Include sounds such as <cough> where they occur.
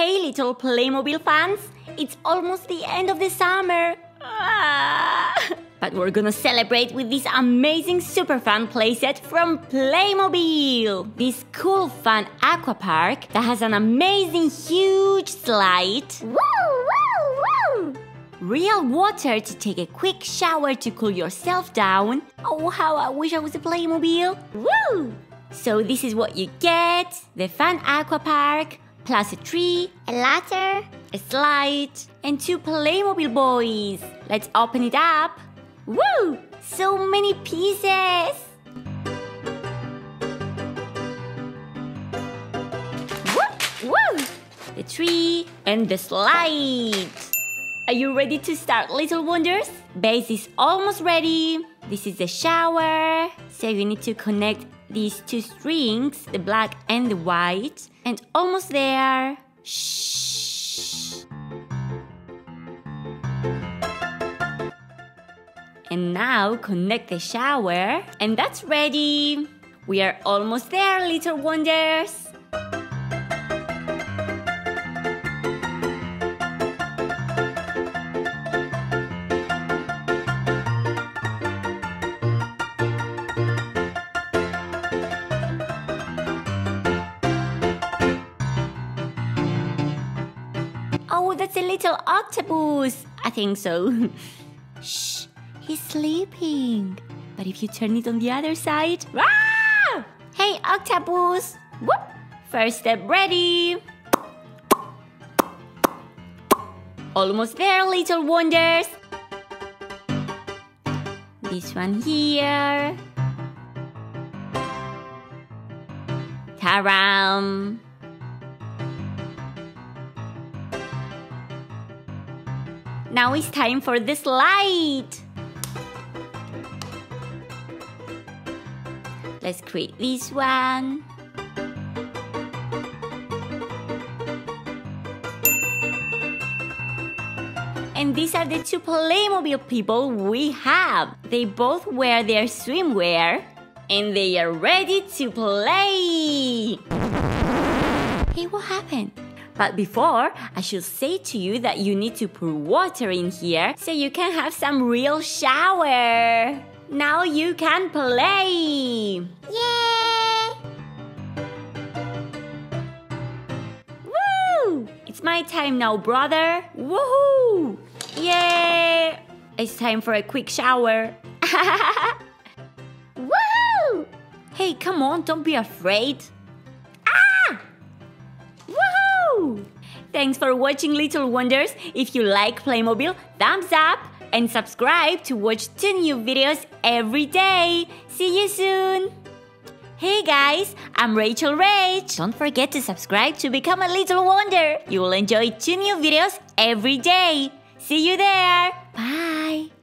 Hey little Playmobil fans, it's almost the end of the summer. Ah. But we're gonna celebrate with this amazing super fun playset from Playmobil. This cool fun aqua park that has an amazing huge slide. Woo, woo, woo! Real water to take a quick shower to cool yourself down. Oh, how I wish I was a Playmobil. Woo! So this is what you get. The fun aqua park, plus a tree, A ladder. a slide, and two Playmobil boys. Let's open it up. Woo! So many pieces! Woo! Woo! The tree and the slide. Are you ready to start, little wonders? Base is almost ready. This is the shower. So you need to connect these two strings, the black and the white. And almost there. Shh. And now connect the shower, and that's ready. We are almost there, little wonders. Oh, that's a little octopus. I think so. <laughs> Shh, he's sleeping. But if you turn it on the other side, ah! Hey, octopus! Whoop! First step ready. Almost there, little wonders. This one here. Taram. Now it's time for the slide. Let's create this one. And these are the two Playmobil people we have. They both wear their swimwear and they are ready to play. Hey, what happened? But before, I should say to you that you need to pour water in here so you can have some real shower. Now you can play. Yay! Woo! It's my time now, brother. Woohoo! Yay! It's time for a quick shower. <laughs> Woohoo! Hey, come on, don't be afraid. Thanks for watching Little Wonders. If you like Playmobil, thumbs up and subscribe to watch two new videos every day. See you soon! Hey guys, I'm Rachel Rage. Don't forget to subscribe to become a Little Wonder. You will enjoy two new videos every day. See you there. Bye.